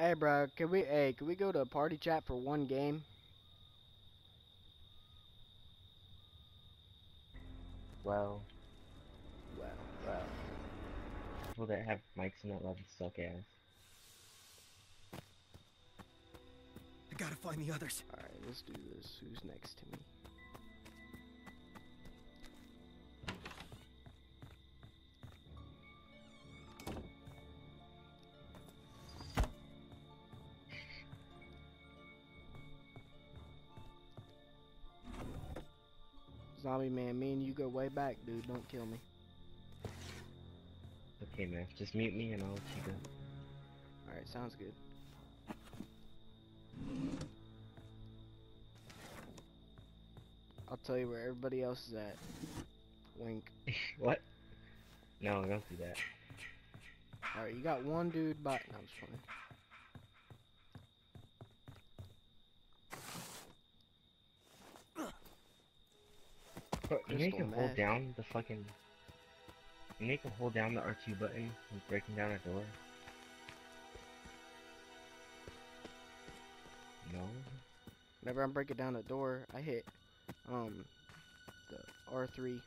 Hey, bro, can we? Hey, can we go to a party chat for one game? Well, Well, well. people that have mics in that level suck ass. I gotta find the others. All right, let's do this. Who's next to me? Zombie man, me and you go way back, dude. Don't kill me. Okay, man. Just mute me and I'll let you go. Alright, sounds good. I'll tell you where everybody else is at. Wink. what? No, don't do that. Alright, you got one dude by. No, I'm just. Bro, you know you Crystal can hold down the fucking. You know you can hold down the R2 button when breaking down a door. No. Whenever I'm breaking down a door, I hit um the R3.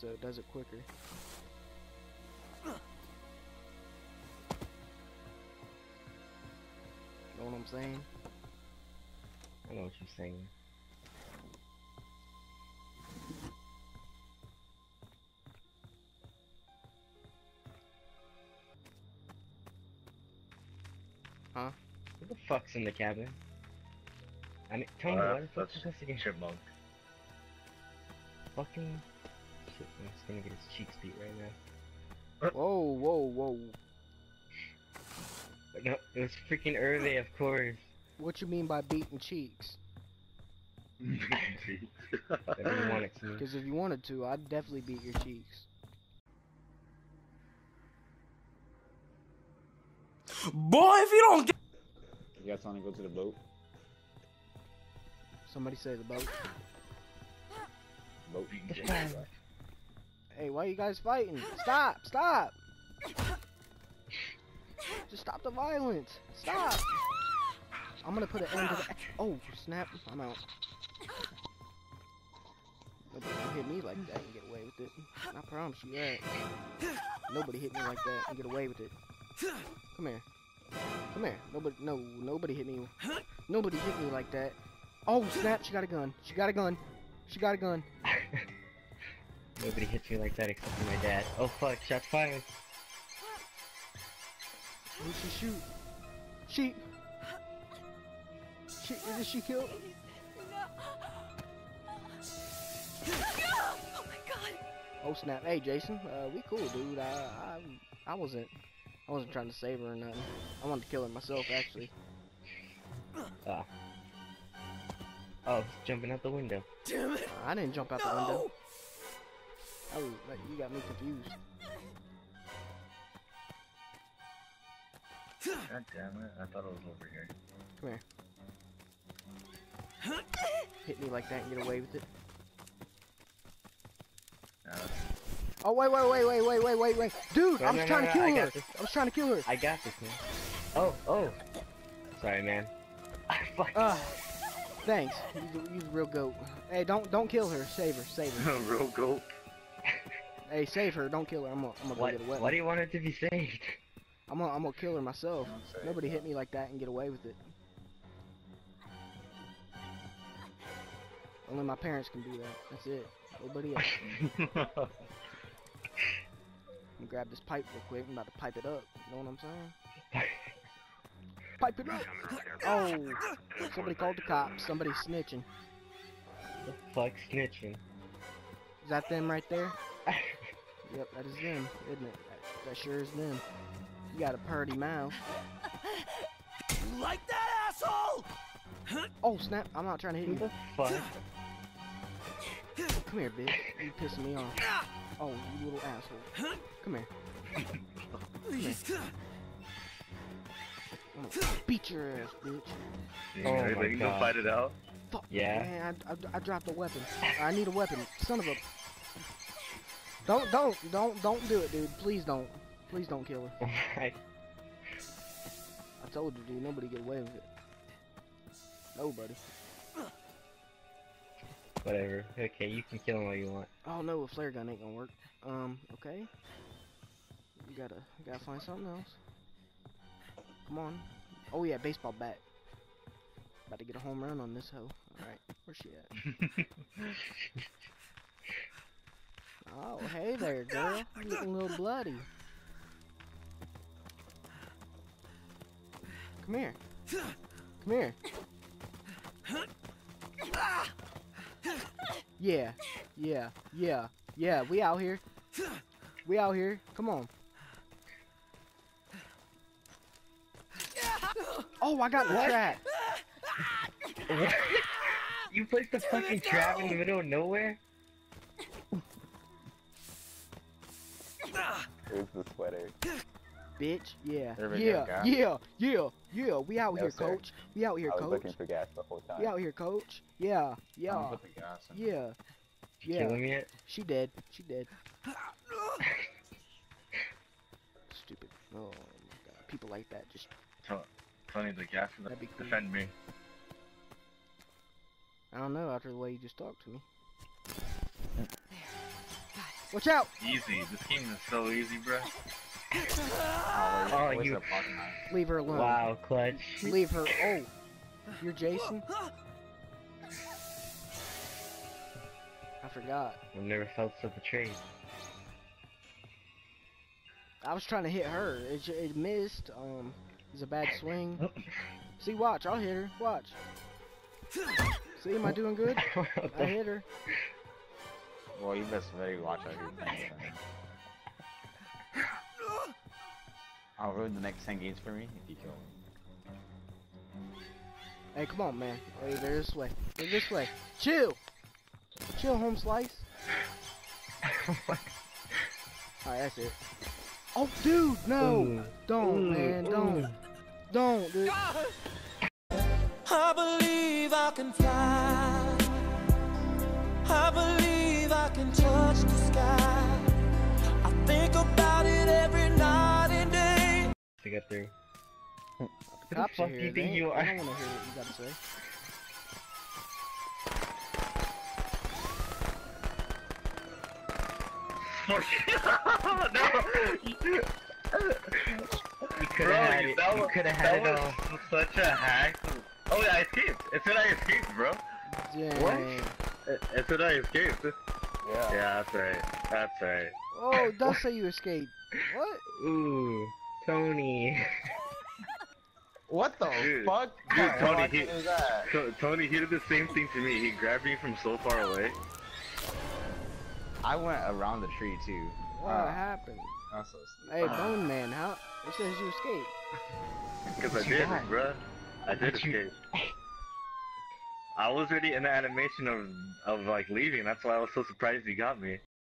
So it does it quicker. Know what I'm saying? I don't know what you're saying. Huh? Who the fuck's in the cabin? I mean, tell me Uh, what the fuck's that's this again? Chipmunk. Fucking shit, man, he's gonna get his cheeks beat right now. Whoa, whoa, whoa. But no, it was freaking Irve, of course. What you mean by beating cheeks? Whatever you want it to. Because if you wanted to, I'd definitely beat your cheeks. Boy, if you don't get You guys want to go to the boat? Somebody say the boat. Boat. Hey, why are you guys fighting? Stop! Stop! Just stop the violence! Stop! I'm gonna put an end to the. Oh, snap! I'm out. Nobody can hit me like that and get away with it. I promise you that. Nobody hit me like that and get away with it. Come here. Come here. Nobody, no, nobody hit me. Nobody hit me like that. Oh, snap! She got a gun. She got a gun. She got a gun. Nobody hits me like that except for my dad. Oh fuck, shots fired. Who did she shoot? She. She. Did she kill? Oh my god! Oh snap! Hey Jason, uh, we cool, dude. I, I, I wasn't, I wasn't trying to save her or nothing. I wanted to kill her myself, actually. Ah. Oh, he's jumping out the window. Damn it! I didn't jump out the window. Oh, like, you got me confused. God damn it, I thought it was over here. Come here. Hit me like that and get away with it. Uh, Oh wait, wait, wait, wait, wait, wait, wait, wait, dude! No, I was no, trying no, to no, I kill got her. I was trying to kill her. I got this, man. Oh, oh. Sorry, man. Fuck. Uh, thanks. You're the, you're real goat. Hey, don't, don't kill her. Save her. Save her. real goat. hey, save her. Don't kill her. I'm gonna, I'm gonna What, get a weapon. why do you want her to be saved? I'm gonna, I'm gonna kill her myself. Don't Nobody it. hit me like that and get away with it. Only my parents can do that. That's it. Nobody else. I'm gonna grab this pipe real quick. I'm about to pipe it up. You know what I'm saying? Pipe it up. Oh, somebody called the cops. Somebody snitching. the fuck snitching? Is that them right there? Yep, that is them, isn't it? That, that sure is them. You got a purty mouth. Like that, asshole! Oh snap! I'm not trying to hit Who you. the fuck? Come here, bitch. You pissing me off. Oh, you little asshole. Come here. Please. I'm gonna beat your ass, bitch. You Oh ready my to go God. fight it out? Fuck. Yeah. Man, I, I, I dropped a weapon. I need a weapon. Son of a. Don't, don't, don't, don't do it, dude. Please don't. Please don't kill her. Alright. I told you, dude. Nobody get away with it. Nobody. Whatever. Okay, you can kill him all you want. Oh no, a flare gun ain't gonna work. Um, okay. You gotta, you gotta find something else. Come on. Oh yeah, baseball bat. About to get a home run on this hoe. Alright, where's she at? Oh, hey there, girl. You're getting a little bloody. Come here. Come here. Yeah, yeah, yeah, yeah. We out here. We out here. Come on. Oh, I got the trap. you placed a fucking trap in the middle of nowhere? Here's the sweater. Bitch. Yeah. There we go, Yeah. Yeah. Yeah. Yeah. We out No, here, sir. coach. We out here, I was coach. looking for gas the whole time. We out here, coach. Yeah. I'm Yeah. gonna put the gas in. Yeah. Did you Yeah. kill him yet? She dead. She dead. Stupid. Oh my god. People like that just Tony, the gas is That'd be cool. defend me. I don't know after the way you just talked to me. Mm. Watch out! Easy. This game is so easy, bro. Oh, Oh, where's you- the button? Leave her alone. Wow, clutch. Leave her. Oh, you're Jason. I forgot. I've never felt so betrayed. I was trying to hit her. It, it missed. Um, it was a bad swing. See, watch. I'll hit her. Watch. See, am I doing good? What I hit her. Well, you best very watch out I'll ruin the next 10 games for me if you kill me. Hey, come on, man. Hey, they're this way. They're this way. Chill. Chill, home slice. Alright, that's it. Oh, dude, no. Ooh. Don't, Ooh, man. Don't. Don't, dude. I believe I can fly. To get through. The the cops fuck are do here. you think you they are? don't want to hear what you got to say. no! You could Bro, have had you- it. that You was, could have that had it was all. such a hack. Oh yeah, I escaped. It said I escaped, bro. Dang. It, it said I escaped. Yeah. Yeah, that's right. That's right. Oh, it does say you escaped. What? Ooh, Tony. What the Dude. fuck? Dude, How Tony, he- is that? Tony, he did the same thing to me. He grabbed me from so far away. I went around the tree too. What Ah, happened? That's so stupid. Hey, Bone Man, how? It says you escaped. Because I did, died. bruh. I did But you- escape. I was already in the animation of, of like leaving. That's why I was so surprised he got me.